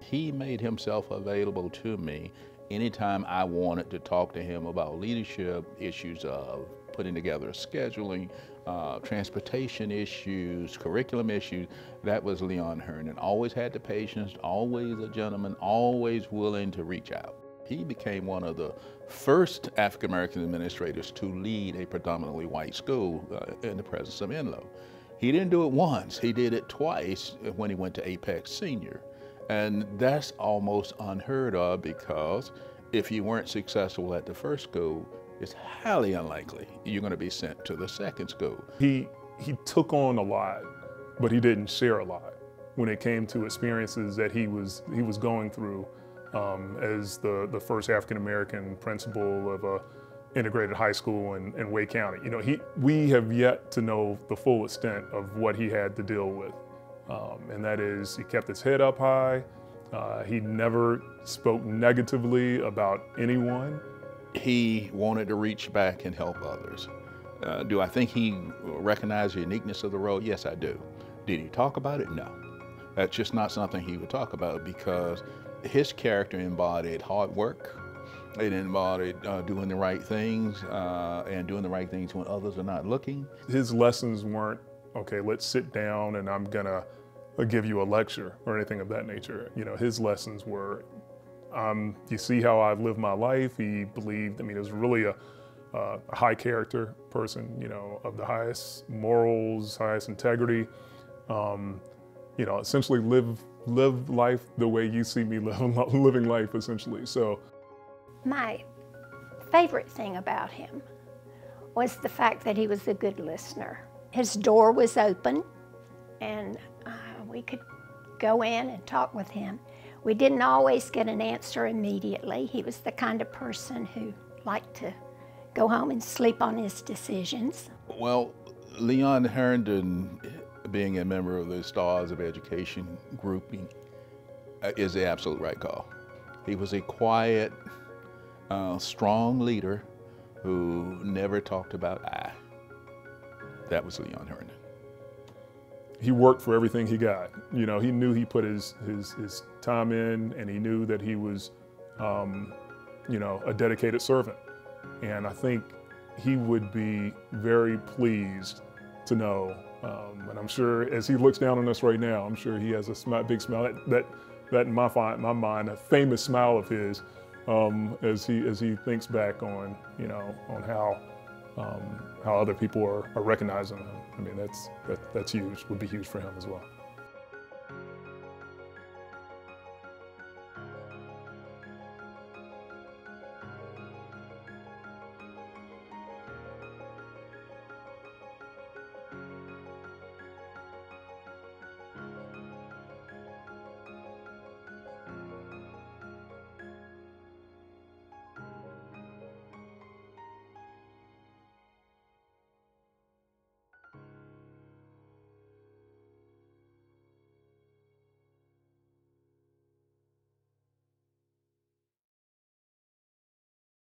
He made himself available to me anytime I wanted to talk to him about leadership issues of putting together scheduling, uh, transportation issues, curriculum issues. That was Leon Herndon. Always had the patience, always a gentleman, always willing to reach out. He became one of the first African American administrators to lead a predominantly white school uh, in the presence of Enloe. He didn't do it once, he did it twice when he went to Apex Senior. And that's almost unheard of because if you weren't successful at the first school, it's highly unlikely you're going to be sent to the second school. He, he took on a lot, but he didn't share a lot when it came to experiences that he was, he was going through um, as the, the first African American principal of a integrated high school in, in Wake County. You know, he, we have yet to know the full extent of what he had to deal with. Um, and that is, he kept his head up high. Uh, he never spoke negatively about anyone. He wanted to reach back and help others. Uh, do I think he recognized the uniqueness of the role? Yes, I do. Did he talk about it? No. That's just not something he would talk about because his character embodied hard work. It embodied uh, doing the right things uh, and doing the right things when others are not looking. His lessons weren't, okay, let's sit down and I'm gonna uh, give you a lecture or anything of that nature. You know, his lessons were, um, you see how I've lived my life. He believed, I mean, it was really a, a high character person, you know, of the highest morals, highest integrity. Um, you know, essentially live live life the way you see me living life, essentially. So, my favorite thing about him was the fact that he was a good listener. His door was open, and uh, we could go in and talk with him. We didn't always get an answer immediately. He was the kind of person who liked to go home and sleep on his decisions. Well, Leon Herndon being a member of the Stars of Education grouping uh, is the absolute right call. He was a quiet, uh, strong leader who never talked about I. That was Leon Herndon. He worked for everything he got. You know, he knew he put his, his, his time in and he knew that he was, um, you know, a dedicated servant. And I think he would be very pleased to know um, and I'm sure as he looks down on us right now, I'm sure he has a sm big smile. That, that, that in my, my mind, a famous smile of his um, as he as he thinks back on you know on how um, how other people are, are recognizing him. I mean that's that, that's huge. Would be huge for him as well.